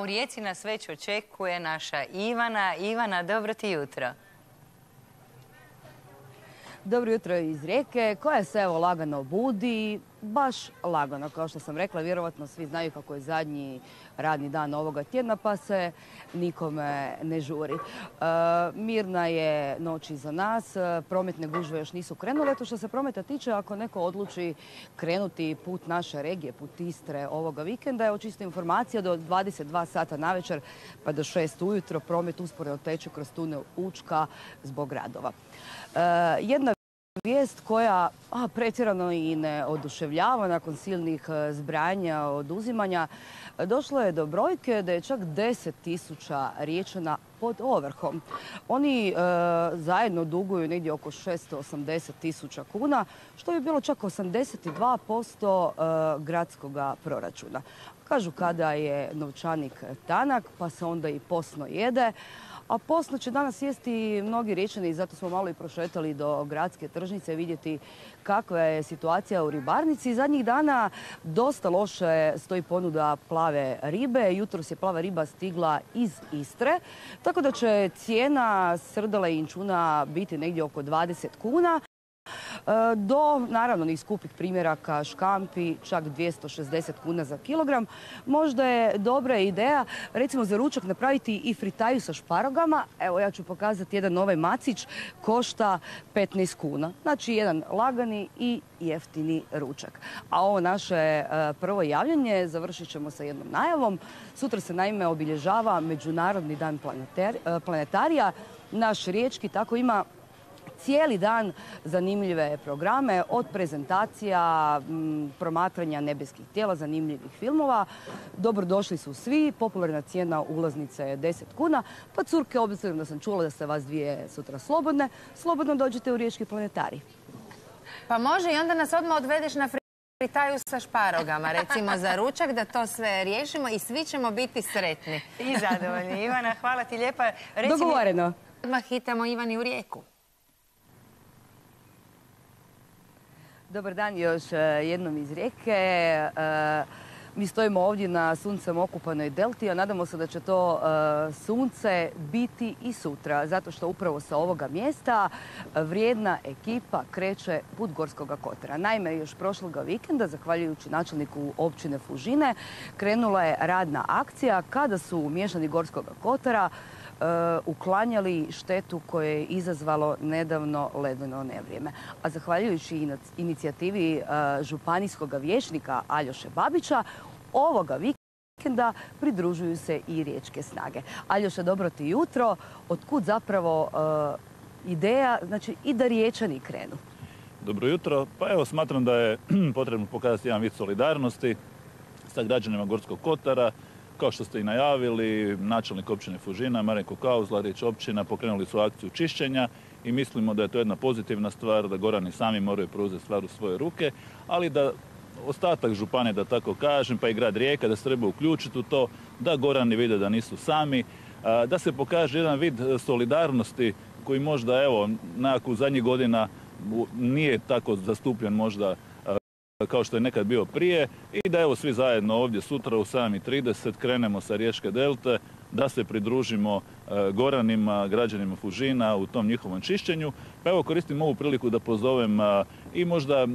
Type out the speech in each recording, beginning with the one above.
U Rijeci nas već očekuje naša Ivana. Ivana, dobro ti jutro. Dobro jutro iz Rijeke, koja se evo lagano budi, baš lagano, kao što sam rekla, vjerovatno svi znaju kako je zadnji radni dan ovoga tjedna, pa se nikome ne žuri. E, mirna je noć iza nas, prometne gužve još nisu krenule, to što se prometa tiče, ako neko odluči krenuti put naše regije, put Istre ovoga vikenda, evo čisto informacija, do 22 sata na večer pa do 6 ujutro promet usporedno teče kroz tunel Učka zbog radova. E, jedna Vijest koja a, pretjerano i ne oduševljava nakon silnih e, zbranja, oduzimanja, došlo je do brojke da je čak 10.000 riječana pod ovrhom. Oni e, zajedno duguju negdje oko 680 tisuća kuna, što bi bilo čak 82% e, gradskog proračuna. Kažu kada je novčanik tanak, pa se onda i posno jede, a posno će danas jesti mnogi riječani zato smo malo i prošetali do gradske tržnice vidjeti kakva je situacija u ribarnici. Zadnjih dana dosta loše stoji ponuda plave ribe. Jutros je plava riba stigla iz Istre, tako da će cijena srdela i inčuna biti negdje oko 20 kuna. E, do, naravno, ni skupih primjeraka škampi, čak 260 kuna za kilogram. Možda je dobra ideja, recimo za ručak napraviti i fritaju sa šparogama. Evo, ja ću pokazati jedan ovaj macić, košta 15 kuna. Znači, jedan lagani i jeftini ručak. A ovo naše e, prvo javljanje završit ćemo sa jednom najavom. Sutra se naime obilježava Međunarodni dan e, planetarija. Naš riječki tako ima cijeli dan zanimljive programe od prezentacija, promatranja nebeskih tijela, zanimljivih filmova. Dobrodošli su svi, popularna cijena ulaznice je 10 kuna, pa curke, obzirom da sam čula da ste vas dvije sutra slobodne, slobodno dođete u Riječki planetari. Pa može i onda nas odmah odvedeš na fritaju sa šparogama, recimo za ručak, da to sve riješimo i svi ćemo biti sretni. I zadovoljni. Ivana, hvala ti lijepa. Dogovoreno. Odmah hitamo Ivani u rijeku. Dobar dan još e, jednom iz rijeke. E, mi stojimo ovdje na suncem okupanoj delti, a nadamo se da će to e, sunce biti i sutra, zato što upravo sa ovoga mjesta vrijedna ekipa kreće put Gorskog kotara. Naime, još prošloga vikenda, zahvaljujući načelniku općine Fužine, krenula je radna akcija kada su mješani Gorskog kotara uklanjali štetu koje je izazvalo nedavno ledeno nevrijeme. A zahvaljujući inicijativi e, županijskog vječnika Aljoše Babića, ovoga vikenda pridružuju se i riječke snage. Aljoša, dobro ti jutro. Otkud zapravo e, ideja, znači i da riječani krenu? Dobro jutro. Pa evo, smatram da je potrebno pokazati jedan vid solidarnosti sa građanima Gorskog Kotara, kao što ste i najavili, načelnik općine Fužina, Marenko Kauzlarić, općina, pokrenuli su akciju čišćenja i mislimo da je to jedna pozitivna stvar, da Gorani sami moraju preuzeti stvar u svoje ruke, ali da ostatak županije, da tako kažem, pa i grad Rijeka, da se treba uključiti u to, da Gorani vide da nisu sami, da se pokaže jedan vid solidarnosti koji možda, evo, nekako u zadnjih godina nije tako zastupljen možda kao što je nekad bio prije i da evo svi zajedno ovdje sutra u 7.30 krenemo sa Riječke delte da se pridružimo e, Goranima, građanima Fužina u tom njihovom čišćenju. Pa evo koristim ovu priliku da pozovem e, i možda e,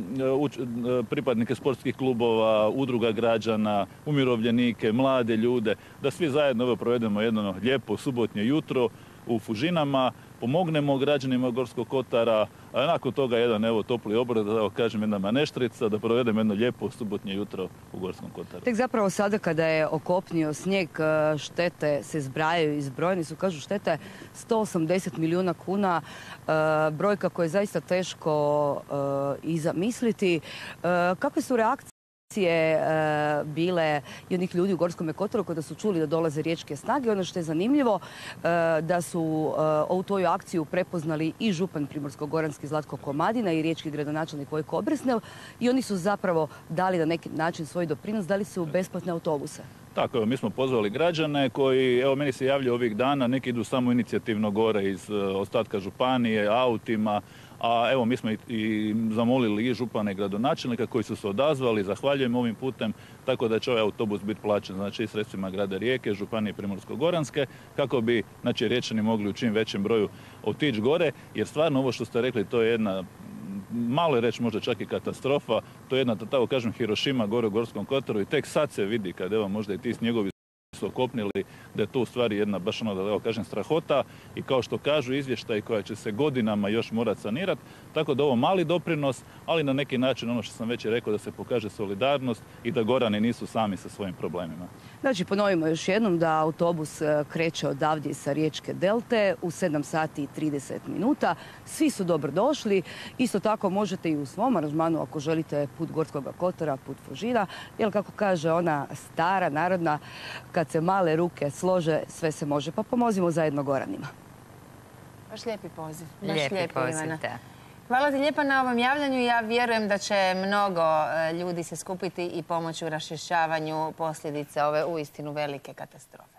pripadnike sportskih klubova, udruga građana, umirovljenike, mlade ljude, da svi zajedno evo provedemo jedno lijepo subotnje jutro u Fužinama, pomognemo građanima Gorskog Kotara, a nakon toga jedan evo topli obrad, da kažem jedna maneštrica, da provedem jedno lijepo subotnje jutro u Gorskom Kotaru. Tek zapravo sada kada je okopnio snijeg, e, štete se zbrajaju i zbrojeni su, kažu štete 180 milijuna kuna, e, brojka koja je zaista teško e, i zamisliti. Kakve su reakcije je bile i onih ljudi u Gorskom Kotoru kada su čuli da dolaze riječke snage. Ono što je zanimljivo e, da su e, ovu toju akciju prepoznali i župan Primorsko-Goranski Zlatko Komadina i riječki gradonačelnik Vojko Obresnev i oni su zapravo dali na neki način svoj doprinos, dali su besplatne autobuse. Tako, evo, mi smo pozvali građane koji, evo, meni se javljaju ovih dana, neki idu samo inicijativno gore iz e, ostatka županije, autima, a evo mi smo i, zamolili i župane i gradonačelnika koji su se odazvali, zahvaljujem ovim putem, tako da će ovaj autobus biti plaćen znači i sredstvima grada Rijeke, županije Primorsko-Goranske, kako bi znači riječani mogli u čim većem broju otići gore, jer stvarno ovo što ste rekli to je jedna malo je reći možda čak i katastrofa, to je jedna, tako kažem, Hirošima gore u Gorskom Kotoru i tek sad se vidi kad evo možda i ti snjegovi su okopnili da je to u stvari jedna baš ono da evo kažem strahota i kao što kažu izvještaj koja će se godinama još morati sanirati. Tako da ovo mali doprinos, ali na neki način ono što sam već rekao da se pokaže solidarnost i da Gorani nisu sami sa svojim problemima. Znači ponovimo još jednom da autobus e, kreće odavdje sa Riječke Delte u 7 sati i 30 minuta. Svi su dobro došli. Isto tako možete i u svom aranžmanu ako želite put Gorskog Kotora, put Fužina. Jer kako kaže ona stara narodna, kad se male ruke slože, sve se može. Pa pomozimo zajedno Goranima. Baš lijepi poziv. Baš lijepi poziv, Hvala ti lijepa na ovom javljanju. Ja vjerujem da će mnogo e, ljudi se skupiti i pomoći u raščišćavanju posljedice ove uistinu velike katastrofe.